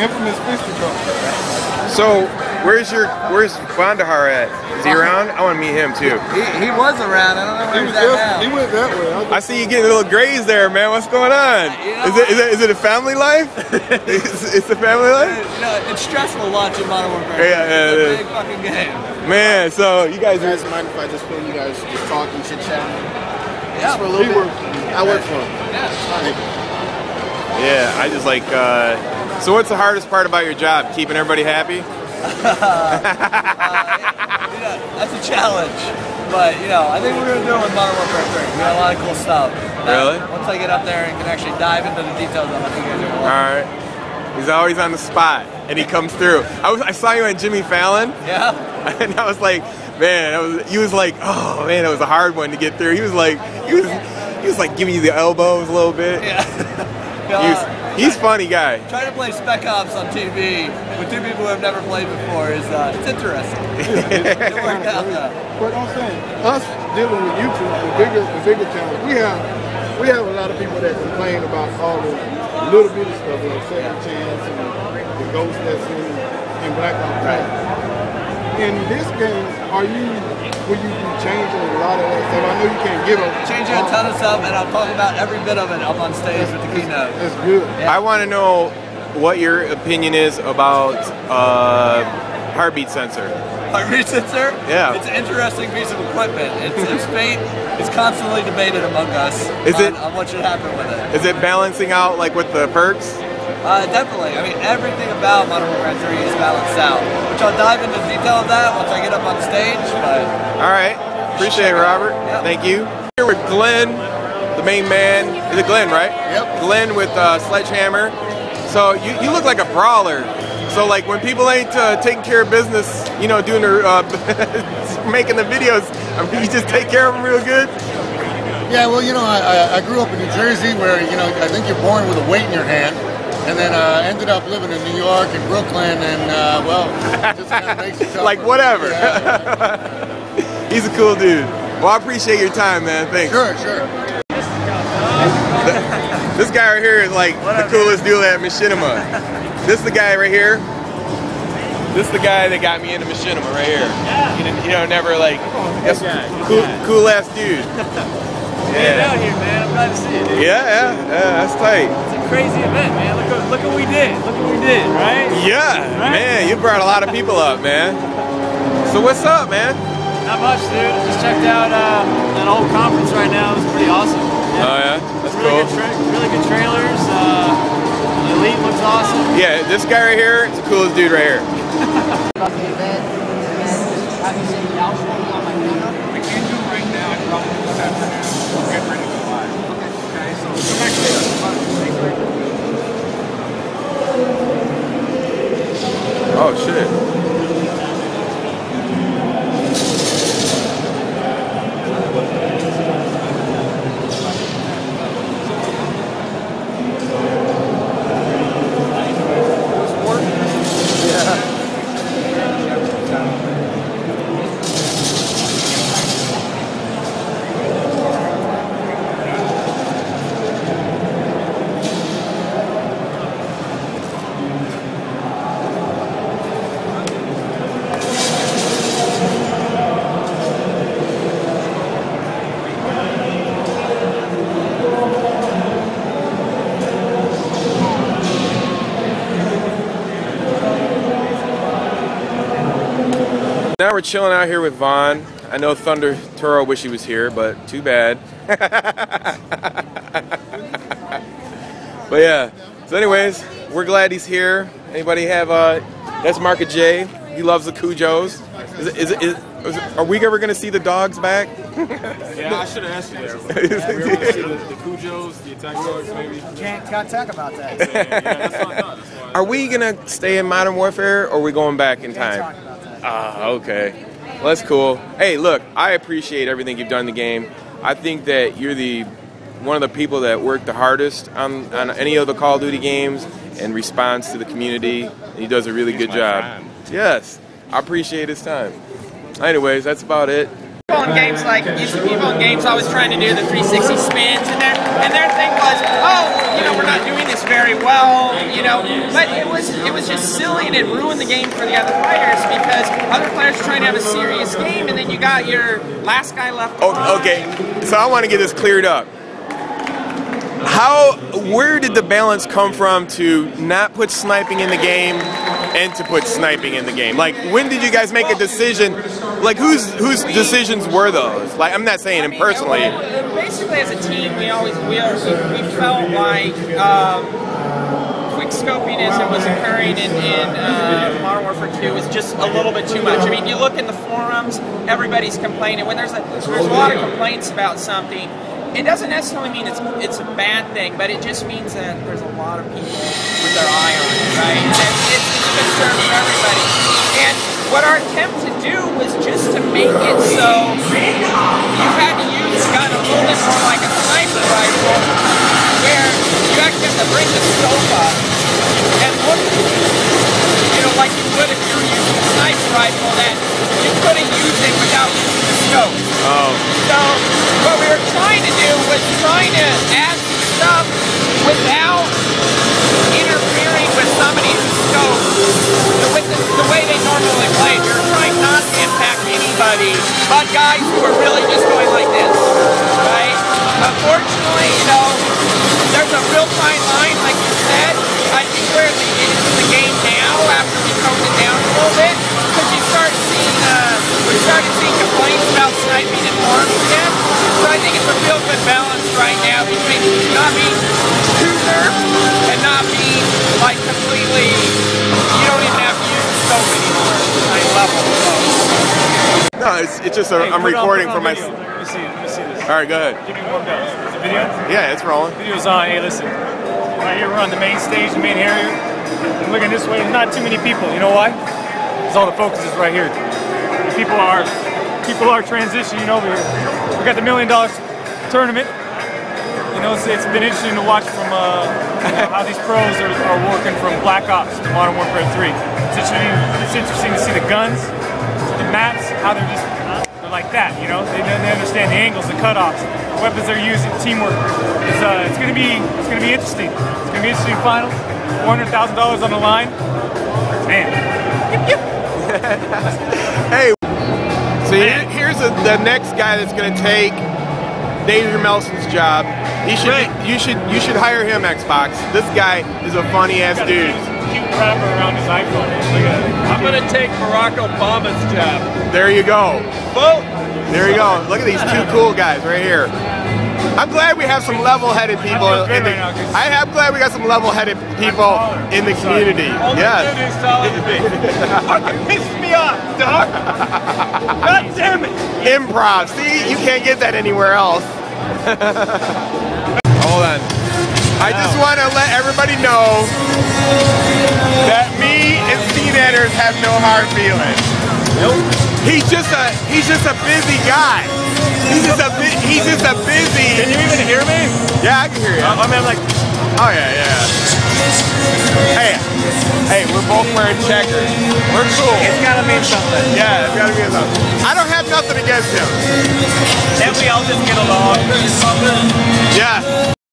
infamous fisticuff. So, where's your where's Vandahar at? Is he around? I want to meet him too. He, he was around. I don't know where was he's at just, he went that way. I I see you getting a little grays there, man. What's going on? You know Is it is it, is it a family life? it's, it's a family life, You know, it's stressful watching Modern Warfare. Yeah, yeah, it's it a is. big fucking game. man. So you guys You are guys mind if I just film you guys just talking, chit chatting? Yeah, For a little He bit. works- I work for him. yeah, it's fine. yeah. I just like. Uh, so what's the hardest part about your job? Keeping everybody happy? Uh, you know, that's a challenge. But you know, I think we're gonna do it with Modern Warfare 3. We got a lot of cool stuff. Really? Once I get up there and can actually dive into the details of it, I think you guys are All right. He's always on the spot, and he comes through. I was I saw you on Jimmy Fallon. Yeah. And I was like, man, that was, he was like, oh man, it was a hard one to get through. He was like, he was, he was like giving you the elbows a little bit. Yeah. Uh, He he's funny guy. Trying to play Spec Ops on TV with two people who have never played before is uh, it's interesting. it worked out though. But I'm saying, us dealing with YouTube, the bigger, the bigger challenge, we have, we have a lot of people that complain about all the little bit of stuff, like Second Chance and the Ghost that's in, in Black Ops. Right. In this game, are you, will you be changing a lot of that stuff? I know you can't give up. Changing a ton of stuff, and I'll talk about every bit of it up on stage with the keynote. That's good. I want to know what your opinion is about uh, heartbeat sensor. Heartbeat sensor? Yeah. It's an interesting piece of equipment. It's, its fate is constantly debated among us Is on, it- on what should happen with it. Is it balancing out like with the perks? Uh, definitely. I mean, everything about Modern Warfare 3 is balanced out, which I'll dive into detail of that once I get up on stage, but All right. Appreciate it, Robert. Yep. Thank you. Here with Glenn, the main man. Is it Glenn, right? Yep. Glenn with uh, Sledgehammer. So you, you look like a brawler. So like when people ain't uh, taking care of business, you know, doing their uh, making the videos, I mean, you just take care of them real good. Yeah, well, you know, I, I- I grew up in New Jersey where, you know, I think you're born with a weight in your hand. And then uh, ended up living in New York and Brooklyn, and uh, well, just kind of makes you. Like whatever. Yeah, He's a cool dude. Well, I appreciate your time, man. Thanks. sure, sure. This guy right here is like the coolest dude at Machinima. This is the guy right here. This is the guy that got me into Machinima right here. You, you know, never like, that's cool, cool ass dude. Get Yeah. out here, man. I'm glad to see you, dude. Yeah, yeah, yeah, that's tight. It's a crazy event, man. Look what, look what we did. Look what we did, right? Yeah, man, you brought a lot of people up, man. So what's up, man? Not much, dude. Just checked out uh, that whole conference right now. It was pretty awesome. Oh yeah, that's really cool. good, tra- really good trailers. Uh, the Elite looks awesome. Yeah, this guy right here is the coolest dude right here. Oh shit. Now we're chilling out here with Vahn. I know Thunder Turo wish he was here, but too bad. but yeah. So, anyways, we're glad he's here. Anybody have uh? That's Market J. He loves the Cujos. Is it, is it, is, is are we ever gonna see the dogs back? Yeah, I should have asked you that. We were gonna see the, the Cujos, the attack dogs, maybe. Can't, can't talk about that. Yeah, that's what I thought. That's why. Are we gonna stay in Modern Warfare, or are we going back in Can't time? Ah, okay. Well, that's cool. Hey, look, I appreciate everything you've done in the game. I think that you're the one of the people that worked the hardest on, on any of the Call of Duty games and responds to the community. And he does a really good job. time. Yes, I appreciate his time. Anyways, that's about it. People in games like used to people in games I was trying to do the 360 spins and their and their thing was oh you know we're not doing this very well you know but it was it was just silly and it ruined the game for the other players because other players are trying to have a serious game and then you got your last guy left Oh, alive. okay, so I want to get this cleared up. How, where did the balance come from to not put sniping in the game and to put sniping in the game? Like, when did you guys make a decision? Like, whose whose decisions were those? Like, I'm not saying I him personally. Basically, as a team, we always we are, we, felt like um, quick scoping as it was occurring in, in uh, Modern Warfare 2 was just a little bit too much. I mean, you look in the forums, everybody's complaining. When there's a there's a lot of complaints about something, it doesn't necessarily mean it's it's a bad thing, but it just means that there's a lot of people with their eye on it, right? And it's, it's a concern for everybody. And what our attempt to do was just to make it so you had to use a gun a little bit more like a sniper rifle, where you actually have to bring the scope up and look, you know, like you would if you were using a sniper rifle that you couldn't use it without using the scope. Oh, So what we were trying to do was trying to add stuff without interfering with somebody's scope the, with the, the way they normally play. We were trying not to impact anybody but guys who are really just going like this, right? Unfortunately, you know, there's a real fine completely, you don't even have to use scope anymore of level. So. no, it's, it's just a, Hey, I'm it on- recording for my. video. Let me see. Let me see this. All right, go ahead. Give me warmed up. Is it video? Yeah, it's rolling. Video's on. Hey, listen. Right here, we're on the main stage, the main area. I'm looking this way. There's not too many people. You know why? Because all the focus is right here. The people are people are transitioning over here. We got the million dollar tournament. You know, it's, it's been interesting to watch from uh, you know, how these pros are, are working from Black Ops to Modern Warfare 3. It's interesting, it's interesting to see the guns, the maps, how they're just they're like that. You know, they, they understand the angles, the cutoffs, the weapons they're using, teamwork. It's uh, it's gonna be it's gonna be interesting. It's gonna be interesting final. Four hundred thousand dollars on the line. Man, Hey, so here- here's the, the next guy that's gonna take Major Nelson's job. He should you should you should hire him Xbox. This guy is a funny ass dude. cute, cute wrapper around his iPhone. Look at that. I'm gonna take Barack Obama's job. There you go. Vote. There you go. Look at these two cool guys right here. I'm glad we have some level-headed people in the. right now 'cause- I am glad we got some level-headed people in the community. Yes. dude who's taller than me. Fucking pisses me off, dog. God damn it. Improv. See, you can't get that anywhere else. Hold on. I just want to let everybody know that me and SeaNanners have no hard feelings. He's just a he's just a busy guy. He's just a he's just a busy. Can you even hear me? Yeah, I can hear you. Uh, I mean, I'm like, Oh yeah, yeah. Hey, hey, we're both wearing checkers. We're cool. It's gotta mean something. Yeah, it's gotta mean something. I don't have nothing against him. Then we all just get along. Yeah.